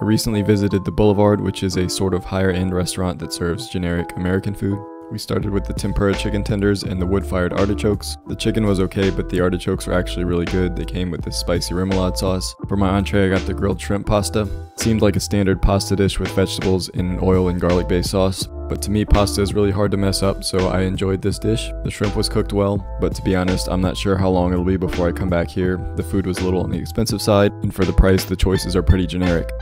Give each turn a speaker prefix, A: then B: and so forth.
A: I recently visited the Boulevard, which is a sort of higher end restaurant that serves generic American food. We started with the tempura chicken tenders and the wood fired artichokes. The chicken was okay, but the artichokes were actually really good. They came with this spicy remoulade sauce. For my entree, I got the grilled shrimp pasta. It seemed like a standard pasta dish with vegetables in an oil and garlic based sauce. But to me, pasta is really hard to mess up, so I enjoyed this dish. The shrimp was cooked well, but to be honest, I'm not sure how long it'll be before I come back here. The food was a little on the expensive side, and for the price, the choices are pretty generic.